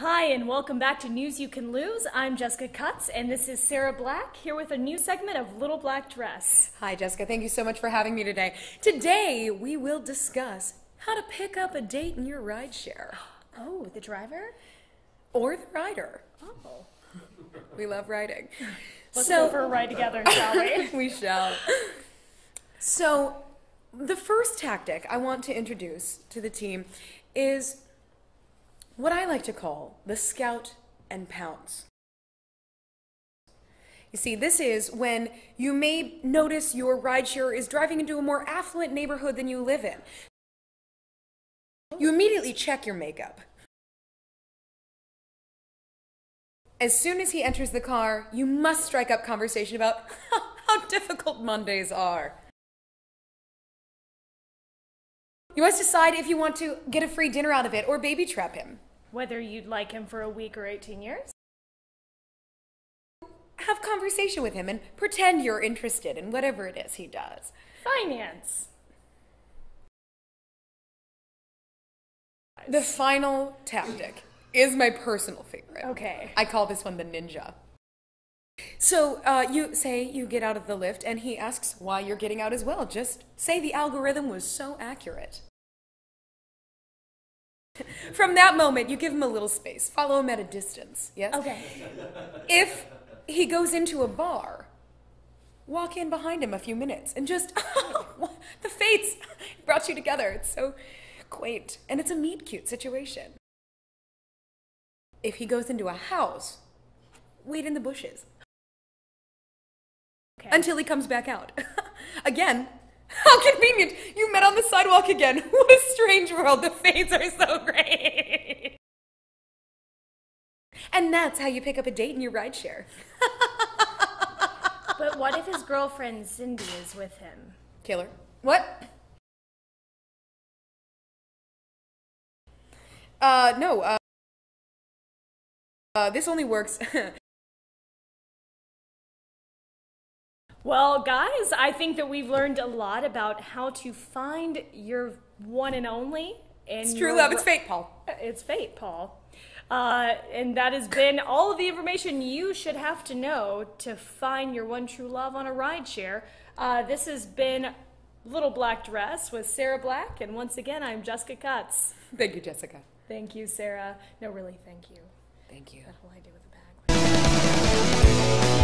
Hi, and welcome back to News You Can Lose. I'm Jessica Cutts, and this is Sarah Black here with a new segment of Little Black Dress. Hi, Jessica. Thank you so much for having me today. Today, we will discuss how to pick up a date in your rideshare Oh, the driver? or the rider. Oh. We love riding. Let's go for a ride together, shall we? we shall. So, the first tactic I want to introduce to the team is what I like to call the scout and pounce. You see, this is when you may notice your rideshare is driving into a more affluent neighborhood than you live in. You immediately check your makeup. As soon as he enters the car, you must strike up conversation about how difficult Mondays are. You must decide if you want to get a free dinner out of it or baby trap him. Whether you'd like him for a week or 18 years? Have conversation with him and pretend you're interested in whatever it is he does. Finance. The final tactic is my personal favorite. Okay. I call this one the ninja. So uh, you say you get out of the Lyft, and he asks why you're getting out as well. Just say the algorithm was so accurate. From that moment, you give him a little space. Follow him at a distance. Yes. Okay. If he goes into a bar, walk in behind him a few minutes and just the fates brought you together. It's so quaint, and it's a meet cute situation. If he goes into a house, wait in the bushes Okay. until he comes back out. again, how convenient! You met on the sidewalk again. What a strange world. The fates are so great. And that's how you pick up a date in your rideshare. But what if his girlfriend Cindy is with him? Killer. What? Uh, no, uh, uh, this only works. Well, guys, I think that we've learned a lot about how to find your one and only. And it's true love, it's fate, Paul. It's fate, Paul. Uh, and that has been all of the information you should have to know to find your one true love on a rideshare. Uh, this has been Little Black Dress with Sarah Black, and once again, I'm Jessica Cutts. Thank you, Jessica. Thank you, Sarah. No, really, thank you. Thank you. That whole idea with the bag.